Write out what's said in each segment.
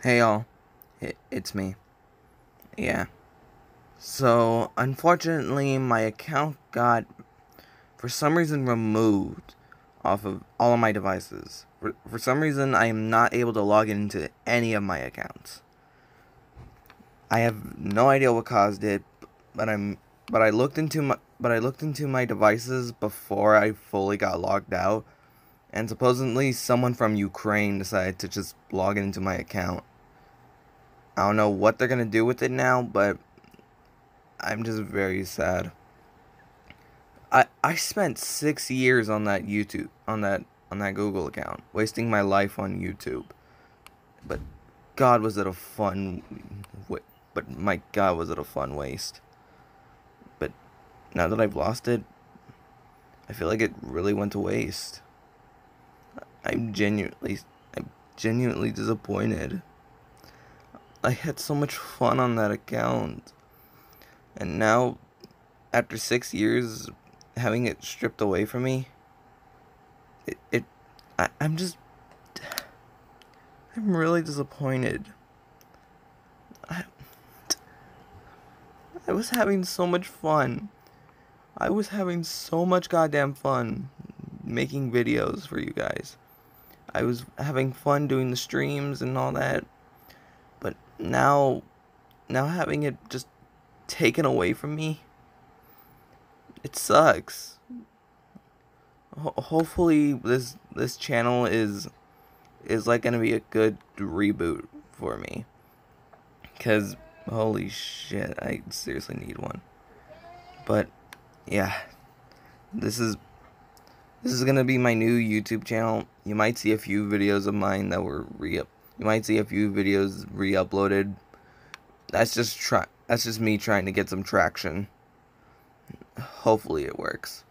Hey y'all, it, it's me. Yeah. So, unfortunately, my account got, for some reason, removed off of all of my devices. For, for some reason, I am not able to log into any of my accounts. I have no idea what caused it, but I'm but I looked into my but I looked into my devices before I fully got logged out, and supposedly someone from Ukraine decided to just log into my account. I don't know what they're gonna do with it now, but I'm just very sad. I I spent six years on that YouTube on that on that Google account, wasting my life on YouTube. But God, was it a fun? But my God, was it a fun waste? But now that I've lost it, I feel like it really went to waste. I'm genuinely, I'm genuinely disappointed. I had so much fun on that account. And now, after six years, having it stripped away from me, it, it I, I'm just, I'm really disappointed. I, I was having so much fun. I was having so much goddamn fun making videos for you guys. I was having fun doing the streams and all that now now having it just taken away from me it sucks. Ho- hopefully this this channel is is like gonna be a good reboot for me. Because holy shit i seriously need one. But yeah. This is this is gonna be my new youtube channel. You might see a few videos of mine that were re you might see a few videos re-uploaded. That's just try that's just me trying to get some traction. Hopefully it works.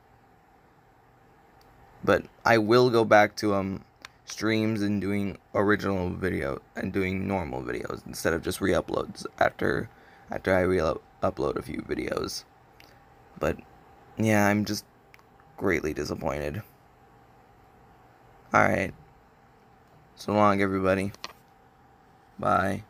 But I will go back to um streams and doing original video and doing normal videos instead of just re-uploads after after I re-upload a few videos. But yeah, I'm just greatly disappointed. Alright. So long everybody. Bye.